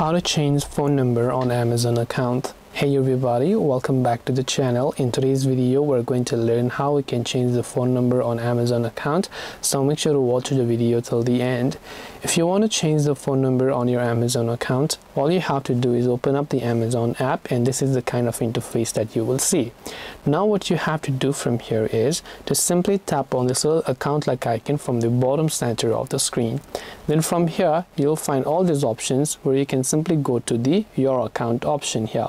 how to change phone number on Amazon account. Hey everybody, welcome back to the channel. In today's video, we're going to learn how we can change the phone number on Amazon account. So make sure to watch the video till the end. If you want to change the phone number on your Amazon account, all you have to do is open up the Amazon app and this is the kind of interface that you will see. Now what you have to do from here is to simply tap on this little account like icon from the bottom center of the screen. Then from here, you'll find all these options where you can simply go to the your account option here.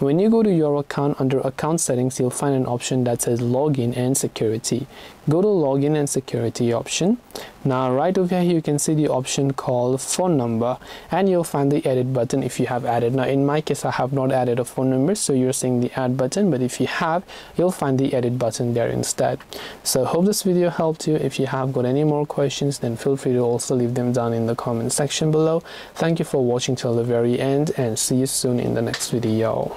When you go to your account under account settings, you'll find an option that says login and security. Go to login and security option. Now right over here you can see the option called phone number and you'll find the edit button if you have added. Now in my case I have not added a phone number so you're seeing the add button but if you have you'll find the edit button there instead. So hope this video helped you. If you have got any more questions then feel free to also leave them down in the comment section below. Thank you for watching till the very end and see you soon in the next video.